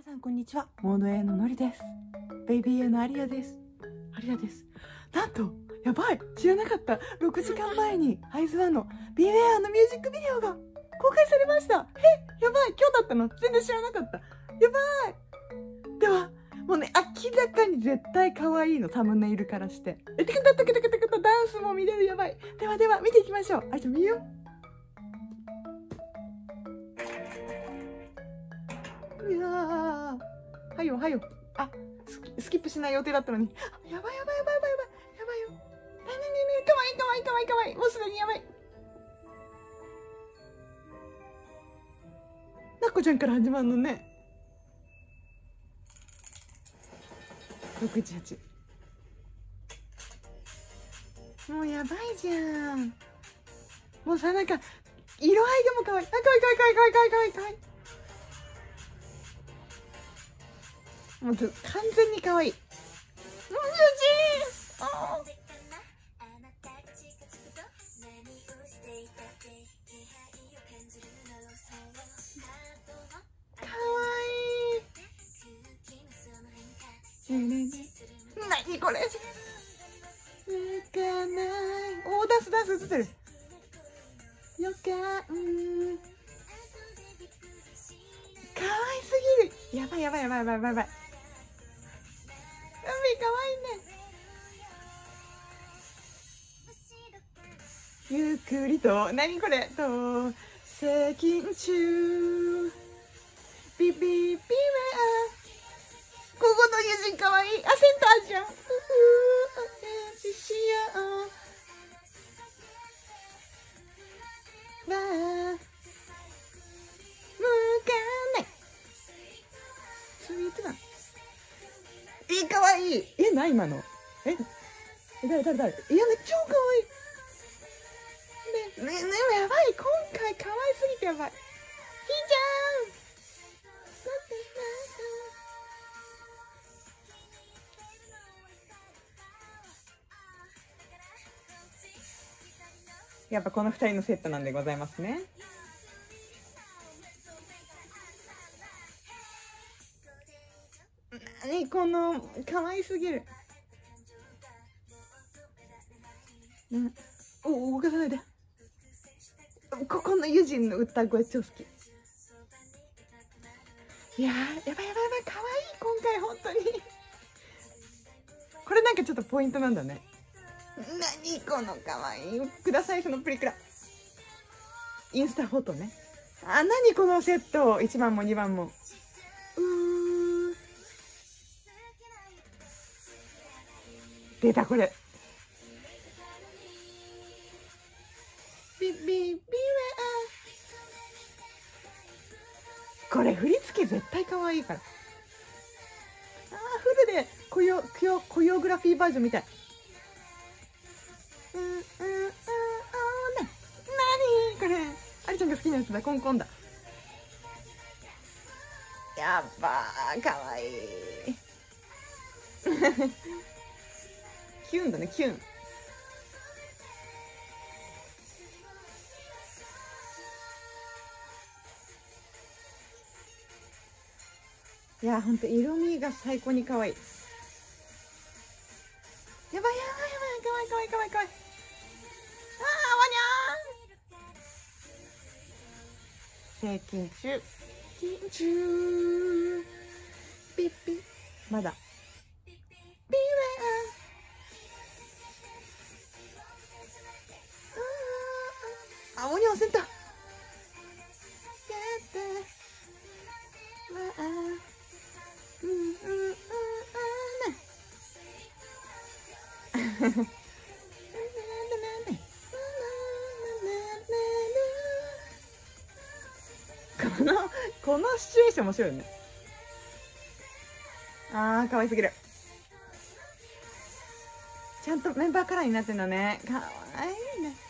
皆さんこんにちは。モード A ののりです。ベイビー A のアリアです。アリアです。なんとやばい。知らなかった。6時間前にアイズワンの b ウェアのミュージックビデオが公開されました。えやばい。今日だったの？全然知らなかった。やばい。ではもうね明らかに絶対可愛いの。サムネイルからして。えてかたたかたかたかたダンスも見れる。やばい。ではでは見ていきましょう。あじゃあ見よう。いやー。はよはよあスキスキップしない予定だったのに。やばいやばいやばいやばいやばい。やばいよ。ねえねえねねかわいいかわいいかわいいかわいいもうすでにやばい。なっこちゃんから始まるのね。618もうやばいじゃん。もうさなんか色合いがもうかわい。いあかわいいかわいいかわいいかわいいかわいいかわい。もう完全に可愛い。もうあかわいい。ねえねえねえ。なにこれ？泣かない。おー、ダンスダンス映ってる。よかん。かわいすぎる。やばいやばいやばいやばいやばいゆっくりと、なにこれと、接近中。ピピピウェア。ここの友人かわいい。あ、センターじゃん。うふう、しよう。え、かわい。え、な、今の。え、え誰誰誰？いや、ね、超かわい。ね、ね、ね、やばい。今回かわいすぎてやばい。ひーちゃん。やっぱこの二人のセットなんでございますね。何この可愛すぎる。うん、お動かさないで。ここのユジンの歌声超好き。いや、やばいやばいやばい、可愛い今回本当に。これなんかちょっとポイントなんだね。何この可愛いください、そのプリクラ。インスタフォトね。あ、何このセット。1番も2番も。うー。出た、これ。ビビビウェア。これ振り付け絶対可愛いから。あー、フルでコヨ、コヨ、コヨグラフィーバージョンみたい。うんうんうんうんね何？これありちゃんが好きなやつだコンコンだやっばーかわいいキュンだねキュン。いやほんと色味が最高に可愛い。やばいやばいやばいかわいいかわいいかわいいかわい。いあーワニャー。接近中近中。ピッピ。まだ。ウェアあーあ、ワニャーセンターやっこのこのシチュエーション面白いよね。あー可愛すぎる。ちゃんとメンバーカラーになってんのね。かわいいね。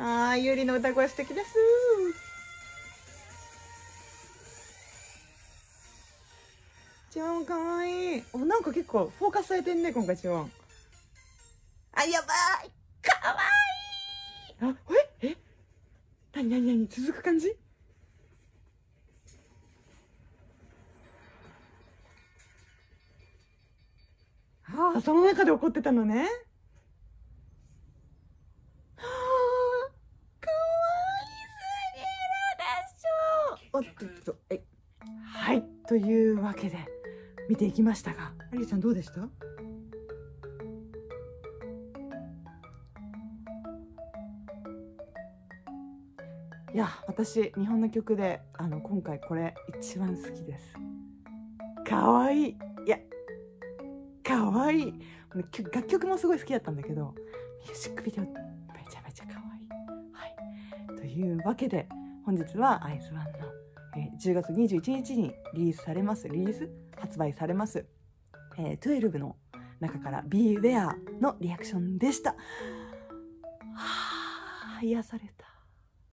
あーゆりの歌声素敵です。チワンかわいい。お、なんか結構フォーカスされてんね、今回チワン。あ、やばい。かわいい。あ、え？え？何何何？続く感じ？ああその中で怒ってたのねはあかわいすぎるでしょおっとっとえはいというわけで見ていきましたがアリちゃんどうでした？いや私日本の曲であの今回これ一番好きです。かわい。いいやかわい。い楽曲もすごい好きだったんだけどミュージックビデオめちゃめちゃかわいい。はい。というわけで本日はアイズワンの、えー、10月21日にリリースされます。リリース発売されます、えー、12の中から Beware のリアクションでした。はあ癒された。